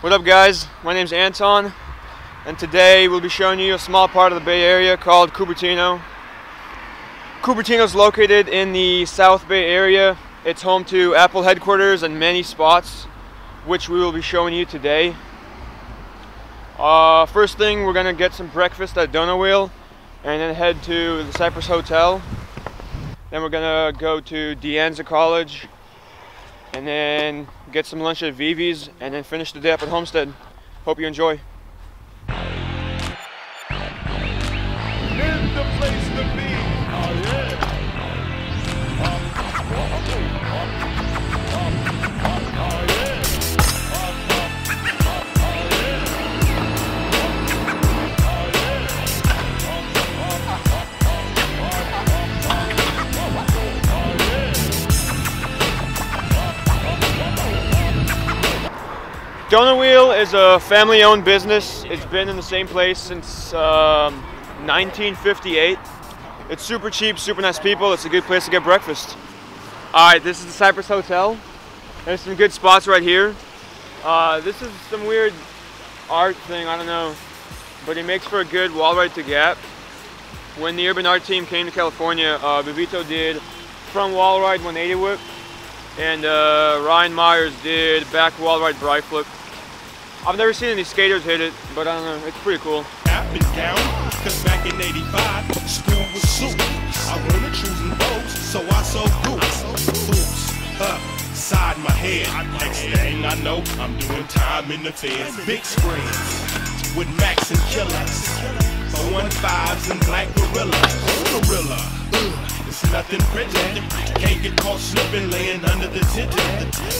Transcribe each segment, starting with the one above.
What up guys? My name's Anton and today we'll be showing you a small part of the Bay Area called Cupertino. Cupertino is located in the South Bay area. It's home to Apple headquarters and many spots which we will be showing you today. Uh, first thing we're gonna get some breakfast at Donut Wheel and then head to the Cypress Hotel. Then we're gonna go to De Anza College and then get some lunch at Vivi's, and then finish the day up at Homestead. Hope you enjoy. Donut Wheel is a family-owned business. It's been in the same place since um, 1958. It's super cheap, super nice people. It's a good place to get breakfast. All right, this is the Cypress Hotel. There's some good spots right here. Uh, this is some weird art thing, I don't know, but it makes for a good wall ride to Gap. When the Urban Art team came to California, uh, Vivito did front wall ride 180 whip, and uh, Ryan Myers did back wall ride bri flip. I've never seen any skaters hit it, but I don't know, it's pretty cool. Down, cause back in 85, school was. I so I sold up, side my head. Next thing I know, I'm doing time in the feds. Big screens, with Max and Killers. 015s and Black Gorilla. Gorilla. It's nothing pretty. Can't get caught slipping, laying under the tent.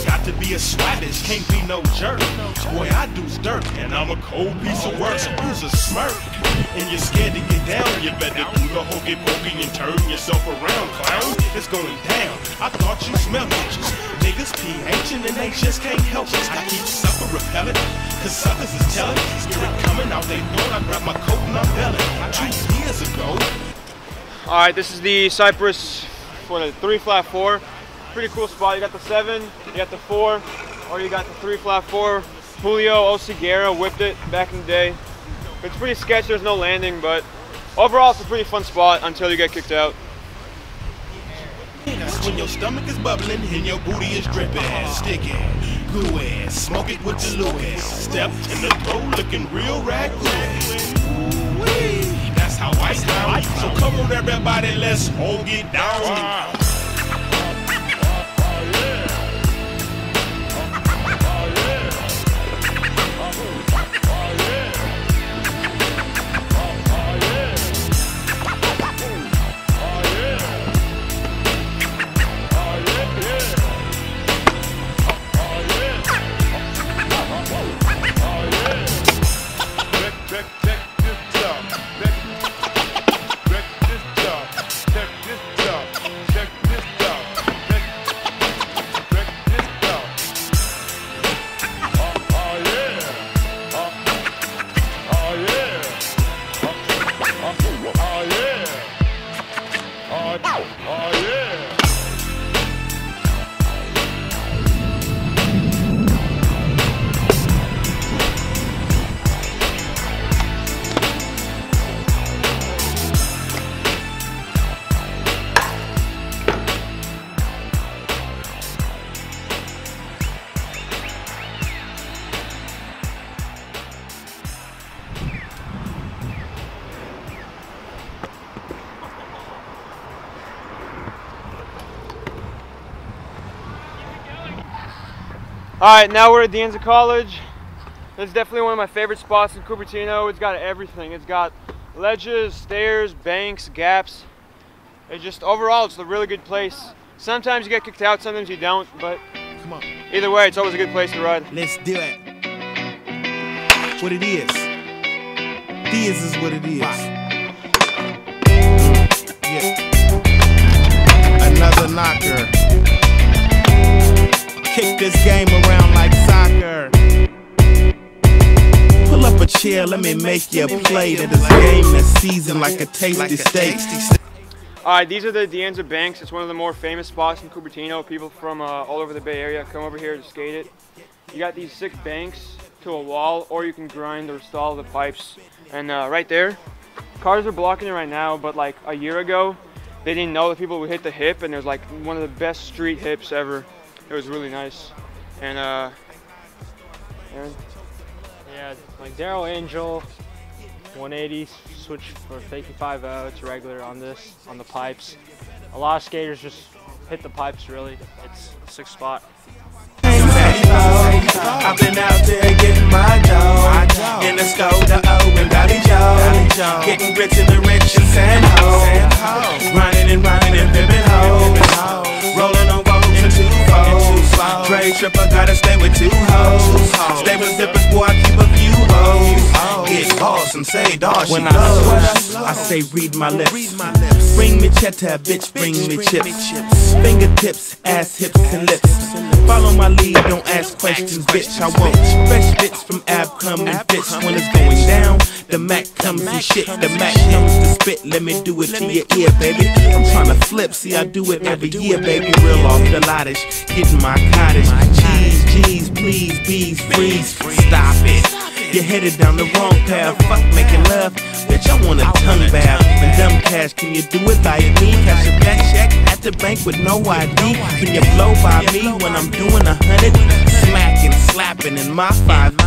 Got to be a swabish, can't be no jerk. Boy, I do's dirt, and I'm a cold piece of work. So use a smirk, and you're scared to get down. You better do the hokey pokey and turn yourself around, clown. It's going down. I thought you smelled it. Niggas PHing and they just can't help it. I keep sucker repellent, cause suckers is telling. Spirit coming out, they know I grab my coat and I'm belling. Two all right, this is the Cypress for the three flat four. Pretty cool spot. You got the seven, you got the four, or you got the three flat four. Julio Oseguera whipped it back in the day. It's pretty sketchy, there's no landing, but overall it's a pretty fun spot until you get kicked out. When your stomach is bubbling and your booty is dripping, sticky, gooey, smoke it with the Louis. Step in the throat looking real rag how I sound. So come on, everybody, let's all get down. Oh, All right, now we're at De Anza College. It's definitely one of my favorite spots in Cupertino. It's got everything. It's got ledges, stairs, banks, gaps. It just, overall, it's a really good place. Sometimes you get kicked out, sometimes you don't, but Come on. either way, it's always a good place to ride. Let's do it. What it is. This is what it is. Yeah. Another knocker kick this game Pull up a chair, let me make you a play to this game that's seasoned like a tasty steak. Alright, these are the De Anza Banks. It's one of the more famous spots in Cupertino. People from uh, all over the Bay Area come over here to skate it. You got these six banks. to a wall or you can grind or stall the pipes. And uh, right there, cars are blocking it right now, but like a year ago, they didn't know that people would hit the hip and it was like one of the best street hips ever. It was really nice. And uh, Aaron? Yeah, like Daryl Angel, 180 switch for 55 out to regular on this, on the pipes. A lot of skaters just hit the pipes really. It's a six spot. I've been out there getting my dough In the Skoda Joe Getting rich in the rich and San Trade gotta stay with two hoes. Stay with zippers, boy, I keep a few Get boss and say, dawg, she When I swear, I say read my lips. Bring me cheddar, bitch, bring me chips. Fingertips, ass, hips, and lips. Follow my lead, don't ask questions, bitch. I want fresh bits from Abcom and bitch. When it's going down, the Mac comes and shit. The Mac comes to spit. Let me do it to your ear, baby. I'm trying to flip, see, I do it every year, baby. Real off the lottish, getting my cottage. G's, G's, please, bees, freeze. Stop it. You're headed down the wrong path. Fuck making love. Bitch, I want a tongue bath. And dumb cash, can you do it like me? Cash a black check at the bank with no ID. Can you blow by me when I'm doing a hundred? Smacking, slapping in my 500.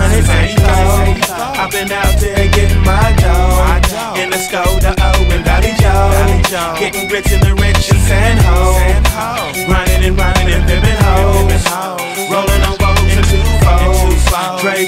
I've been out there getting my dough In the Skoda O and Valley Joe Getting rich in the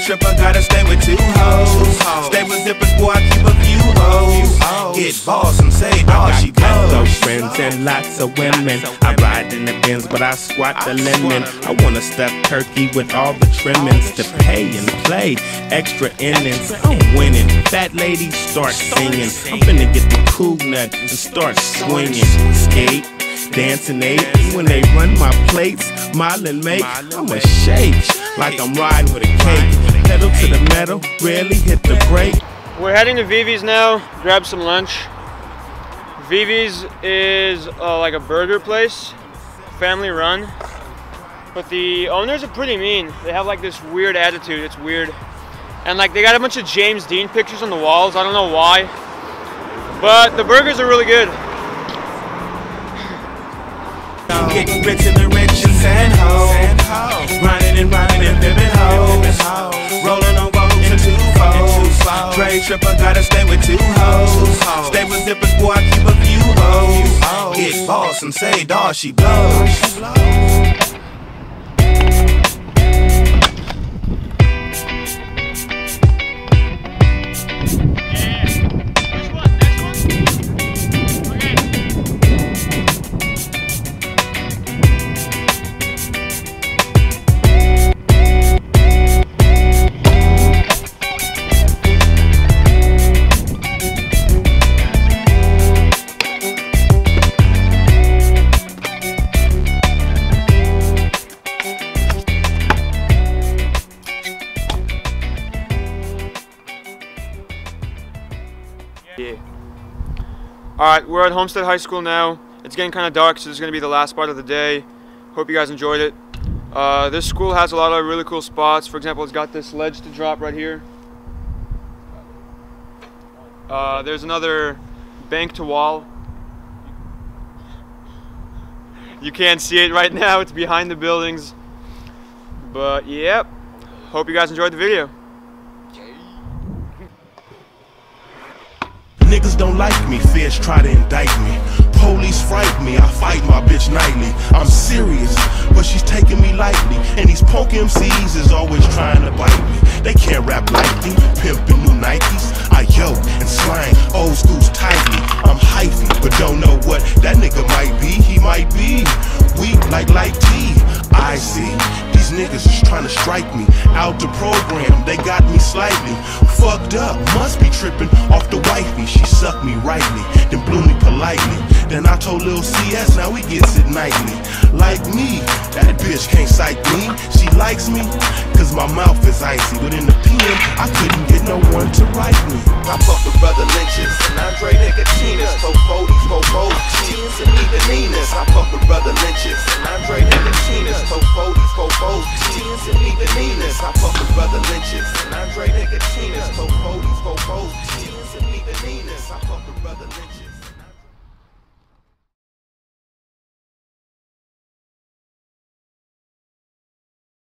foes Trade gotta stay with two hoes Stay with zippers, boy, I keep a few hoes Get boss and say, dawg, oh, she Got blows those friends and lots of women. I ride in the Benz, but I squat the lemon. I wanna stuffed turkey with all the trimmings to pay and play. Extra innings, I'm winning. Fat lady, start singing. I'm finna get the cool nut and start swinging. Skate. Dancing eight when they run my plates, mile and make. I'ma shake like I'm riding with a cake. Pedal to metal, rarely hit the brake. We're heading to Vivi's now, grab some lunch. Vivi's is uh, like a burger place, family run. But the owners are pretty mean. They have like this weird attitude, it's weird. And like they got a bunch of James Dean pictures on the walls, I don't know why. But the burgers are really good. Getting rich in the rich and San Ho and grinding and pimping hoes Trade tripper gotta stay with two hoes. Stay with zippers, boy, I keep a few hoes. Get boss and say, dawg, she blows Yeah. All right, we're at Homestead High School now. It's getting kind of dark, so this is going to be the last part of the day. Hope you guys enjoyed it. Uh, this school has a lot of really cool spots. For example, it's got this ledge to drop right here. Uh, there's another bank to wall. You can't see it right now, it's behind the buildings. But yep, hope you guys enjoyed the video. Niggas don't like me, feds try to indict me. Police fright me, I fight my bitch nightly. I'm serious, but she's taking me lightly. And these punk MCs is always trying to bite me. They can't rap like me, pimpin' new Nikes. I yoke and slang, old school's tightly. I'm hyphy, but don't know what that nigga might be. He might be weak like like T. I see. These niggas is trying to strike me out the program. They got me slightly fucked up. Must be tripping off the blew me. Then I told Lil CS, now he gets it nightly. Like me, that bitch can't psych me. She likes me, cause my mouth is icy. But in the PM, I couldn't get no one to write me. I fuck with brother Lynch's and Andre Fofodies, Fofos, T's and even Ninas. I